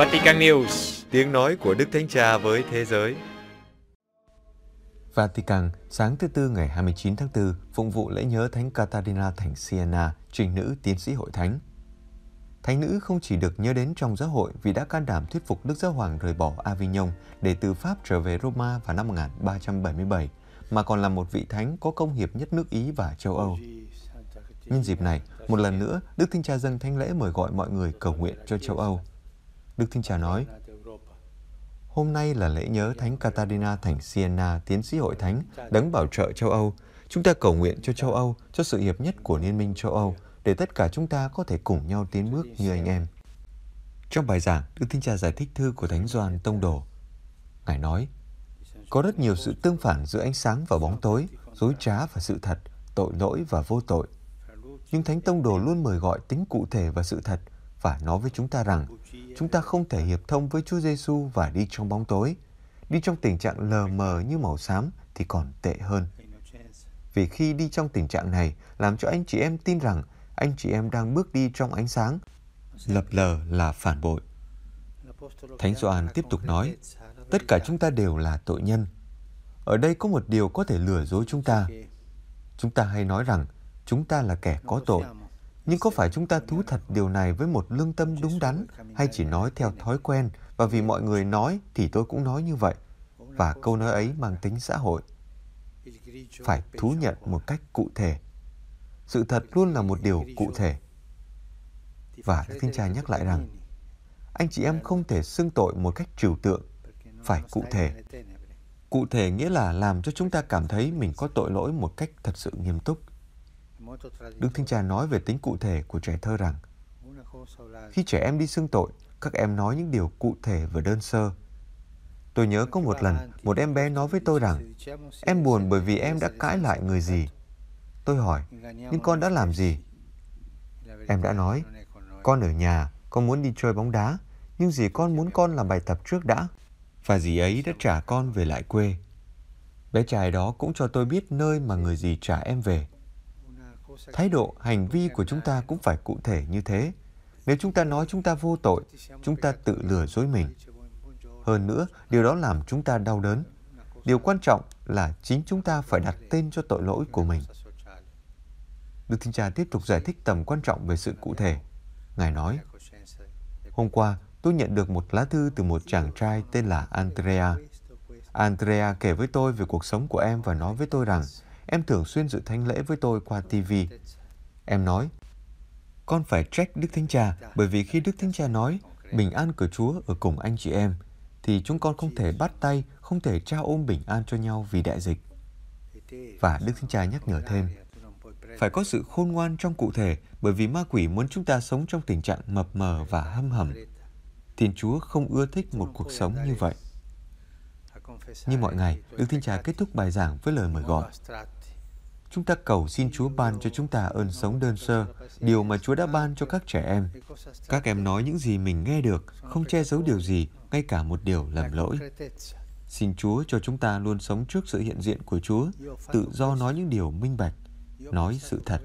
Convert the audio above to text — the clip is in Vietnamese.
Vatican News, tiếng nói của Đức Thánh Cha với thế giới. Vatican, sáng thứ Tư ngày 29 tháng 4, phụng vụ lễ nhớ Thánh Catarina thành Siena, trình nữ tiến sĩ hội thánh. Thánh nữ không chỉ được nhớ đến trong giáo hội vì đã can đảm thuyết phục Đức Giáo Hoàng rời bỏ Avignon để từ Pháp trở về Roma vào năm 1377, mà còn là một vị thánh có công hiệp nhất nước Ý và châu Âu. Nhân dịp này, một lần nữa, Đức Thánh Cha dâng thánh lễ mời gọi mọi người cầu nguyện cho châu Âu. Đức Thánh Cha nói, Hôm nay là lễ nhớ Thánh Catarina thành Siena, tiến sĩ hội thánh, đấng bảo trợ châu Âu. Chúng ta cầu nguyện cho châu Âu, cho sự hiệp nhất của Liên minh châu Âu, để tất cả chúng ta có thể cùng nhau tiến bước như anh em. Trong bài giảng, Đức Thánh Cha giải thích thư của Thánh Doan Tông Đồ. Ngài nói, có rất nhiều sự tương phản giữa ánh sáng và bóng tối, dối trá và sự thật, tội lỗi và vô tội. Nhưng Thánh Tông Đồ luôn mời gọi tính cụ thể và sự thật và nói với chúng ta rằng chúng ta không thể hiệp thông với Chúa Giêsu và đi trong bóng tối. Đi trong tình trạng lờ mờ như màu xám thì còn tệ hơn. Vì khi đi trong tình trạng này làm cho anh chị em tin rằng anh chị em đang bước đi trong ánh sáng, lập lờ là phản bội. Thánh Gioan tiếp tục nói, tất cả chúng ta đều là tội nhân. Ở đây có một điều có thể lừa dối chúng ta. Chúng ta hay nói rằng chúng ta là kẻ có tội. Nhưng có phải chúng ta thú thật điều này với một lương tâm đúng đắn hay chỉ nói theo thói quen và vì mọi người nói thì tôi cũng nói như vậy và câu nói ấy mang tính xã hội? Phải thú nhận một cách cụ thể. Sự thật luôn là một điều cụ thể. Và Đức Thánh Cha nhắc lại rằng anh chị em không thể xưng tội một cách trừu tượng, phải cụ thể. Cụ thể nghĩa là làm cho chúng ta cảm thấy mình có tội lỗi một cách thật sự nghiêm túc. Đức Thánh Cha nói về tính cụ thể của trẻ thơ rằng khi trẻ em đi xưng tội, các em nói những điều cụ thể và đơn sơ. Tôi nhớ có một lần, một em bé nói với tôi rằng em buồn bởi vì em đã cãi lại người gì. Tôi hỏi, nhưng con đã làm gì? Em đã nói, con ở nhà, con muốn đi chơi bóng đá, nhưng dì con muốn con làm bài tập trước đã. Và dì ấy đã trả con về lại quê. Bé trai đó cũng cho tôi biết nơi mà người dì trả em về. Thái độ, hành vi của chúng ta cũng phải cụ thể như thế. Nếu chúng ta nói chúng ta vô tội, chúng ta tự lừa dối mình. Hơn nữa, điều đó làm chúng ta đau đớn. Điều quan trọng là chính chúng ta phải đặt tên cho tội lỗi của mình. Đức Thánh Cha tiếp tục giải thích tầm quan trọng về sự cụ thể. Ngài nói, Hôm qua, tôi nhận được một lá thư từ một chàng trai tên là Andrea. Andrea kể với tôi về cuộc sống của em và nói với tôi rằng em thường xuyên dự thánh lễ với tôi qua TV. Em nói, con phải trách Đức Thánh Cha bởi vì khi Đức Thánh Cha nói bình an của Chúa ở cùng anh chị em, thì chúng con không thể bắt tay, không thể trao ôm bình an cho nhau vì đại dịch. Và Đức Thánh Cha nhắc nhở thêm, phải có sự khôn ngoan trong cụ thể bởi vì ma quỷ muốn chúng ta sống trong tình trạng mập mờ và hâm hầm. Thiên Chúa không ưa thích một cuộc sống như vậy. Như mọi ngày, Đức Thánh Cha kết thúc bài giảng với lời mời gọi. Chúng ta cầu xin Chúa ban cho chúng ta ơn sống đơn sơ, điều mà Chúa đã ban cho các trẻ em. Các em nói những gì mình nghe được, không che giấu điều gì, ngay cả một điều lầm lỗi. Xin Chúa cho chúng ta luôn sống trước sự hiện diện của Chúa, tự do nói những điều minh bạch, nói sự thật.